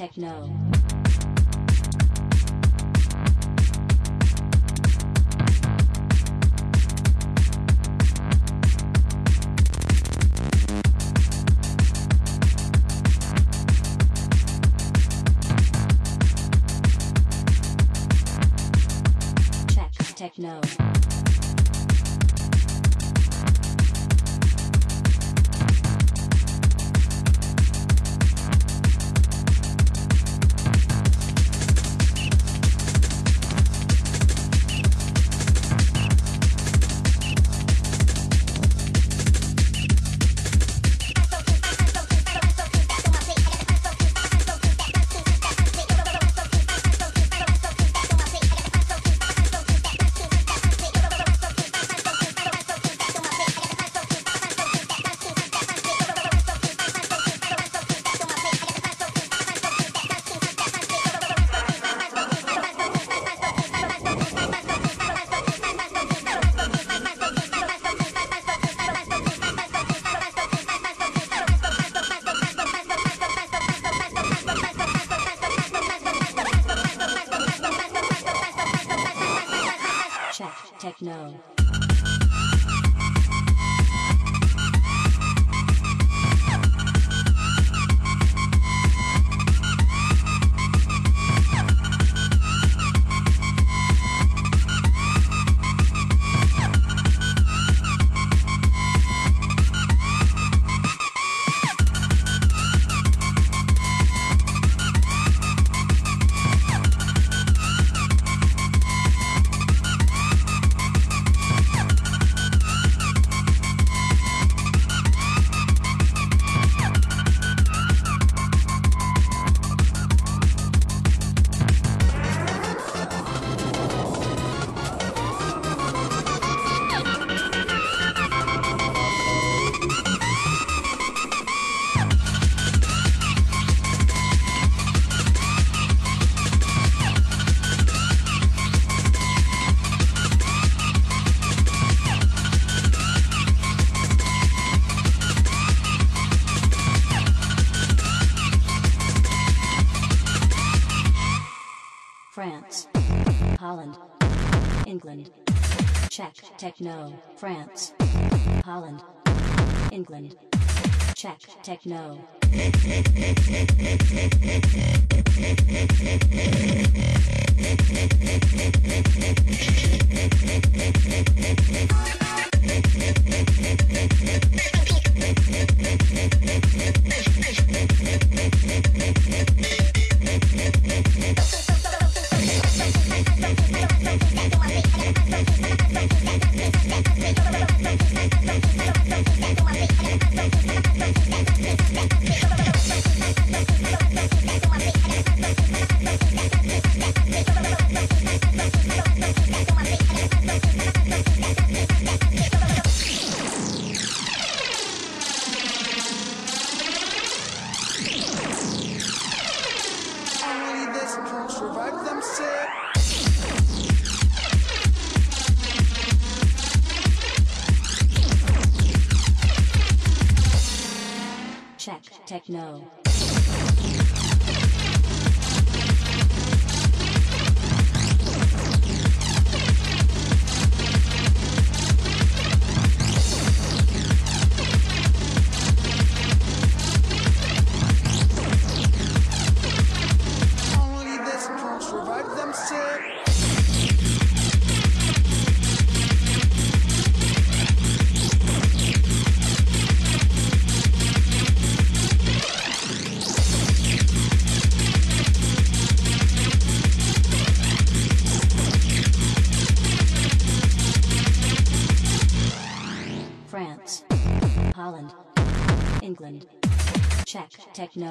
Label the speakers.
Speaker 1: techno. Czech techno. Techno. France, Holland, England. Czech techno. France, Holland, England. Czech techno. Techno. France, Holland, England. Czech techno.